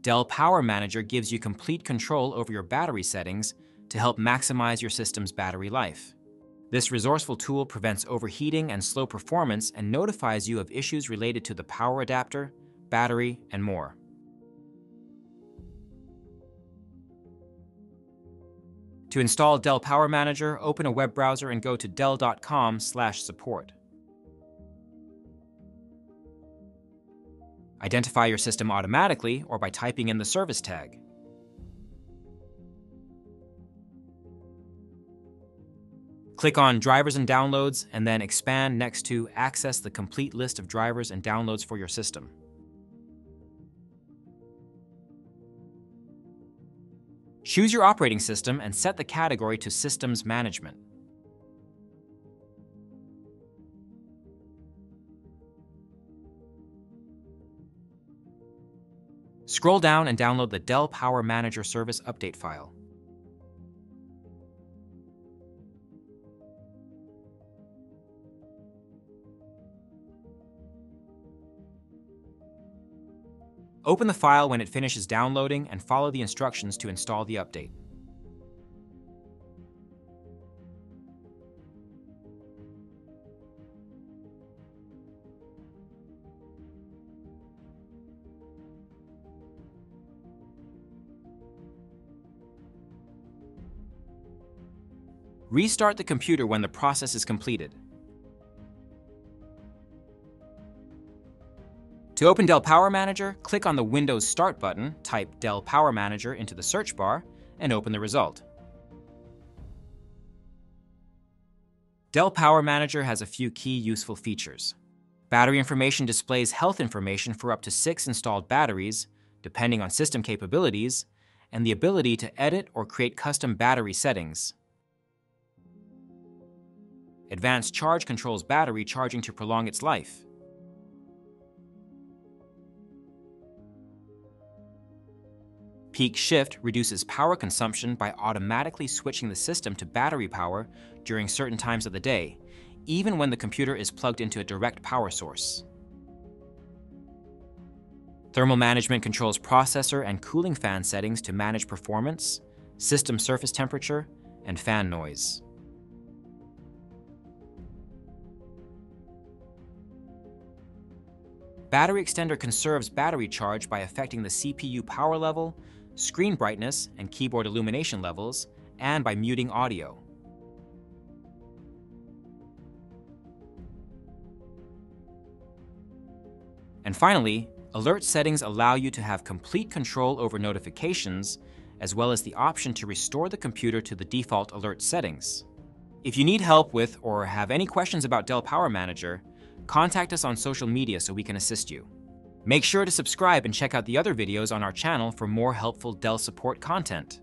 Dell Power Manager gives you complete control over your battery settings to help maximize your system's battery life. This resourceful tool prevents overheating and slow performance and notifies you of issues related to the power adapter, battery, and more. To install Dell Power Manager, open a web browser and go to dell.com/support. Identify your system automatically or by typing in the service tag. Click on Drivers and Downloads and then expand next to Access the complete list of drivers and downloads for your system. Choose your operating system and set the category to Systems Management. Scroll down and download the Dell Power Manager Service Update file. Open the file when it finishes downloading and follow the instructions to install the update. Restart the computer when the process is completed. To open Dell Power Manager, click on the Windows Start button, type Dell Power Manager into the search bar, and open the result. Dell Power Manager has a few key useful features. Battery information displays health information for up to six installed batteries, depending on system capabilities, and the ability to edit or create custom battery settings. Advanced Charge controls battery charging to prolong its life. Peak Shift reduces power consumption by automatically switching the system to battery power during certain times of the day, even when the computer is plugged into a direct power source. Thermal Management controls processor and cooling fan settings to manage performance, system surface temperature, and fan noise. Battery Extender conserves battery charge by affecting the CPU power level, screen brightness and keyboard illumination levels, and by muting audio. And finally, alert settings allow you to have complete control over notifications, as well as the option to restore the computer to the default alert settings. If you need help with or have any questions about Dell Power Manager, contact us on social media so we can assist you. Make sure to subscribe and check out the other videos on our channel for more helpful Dell support content.